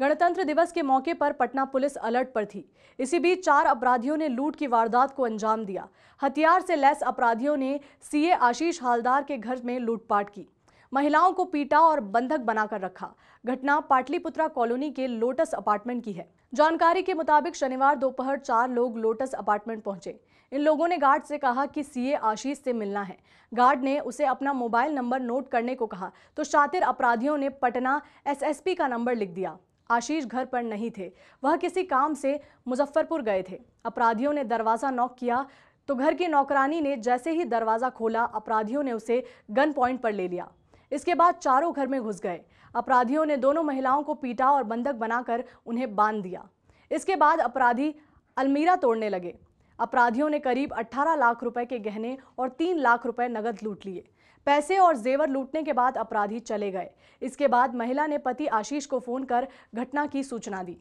गणतंत्र दिवस के मौके पर पटना पुलिस अलर्ट पर थी। इसी बीच चार अपराधियों ने लूट की वारदात को अंजाम दिया। हथियार से लैस अपराधियों ने सीए आशीष हालदार के घर में लूटपाट की। महिलाओं को पीटा और बंधक बनाकर रखा। घटना पाटलिपुत्रा कॉलोनी के लोटस अपार्टमेंट की है। जानकारी के मुताबिक शनिवार दोपहर चार लोग लोटस अपार्टमेंट पहुँचे। इन लोगों ने गार्ड से कहा कि सीए आशीष से मिलना है। गार्ड ने उसे अपना मोबाइल नंबर नोट करने को कहा तो शातिर अपराधियों ने पटना एसएसपी का नंबर लिख दिया। आशीष घर पर नहीं थे। वह किसी काम से मुजफ्फरपुर गए थे। अपराधियों ने दरवाज़ा नॉक किया तो घर की नौकरानी ने जैसे ही दरवाज़ा खोला, अपराधियों ने उसे गन पॉइंट पर ले लिया। इसके बाद चारों घर में घुस गए। अपराधियों ने दोनों महिलाओं को पीटा और बंधक बनाकर उन्हें बाँध दिया। इसके बाद अपराधी अलमीरा तोड़ने लगे। अपराधियों ने करीब 18 लाख रुपए के गहने और 3 लाख रुपए नगद लूट लिए। पैसे और जेवर लूटने के बाद अपराधी चले गए। इसके बाद महिला ने पति आशीष को फ़ोन कर घटना की सूचना दी।